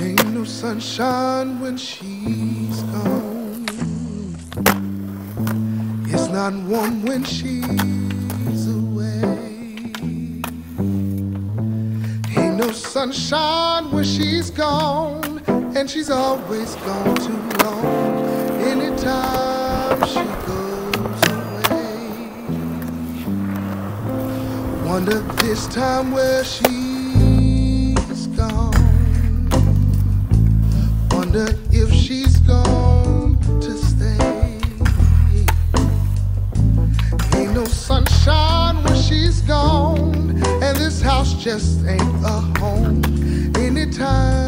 Ain't no sunshine when she's gone. It's not warm when she's away. Ain't no sunshine when she's gone, and she's always gone too long. Anytime she goes away, wonder this time where she's gone. Wonder if she's gone to stay. Ain't no sunshine when she's gone, and this house just ain't a home. Anytime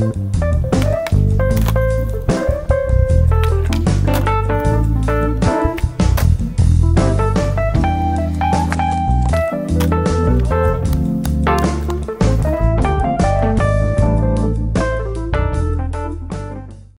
Thank you.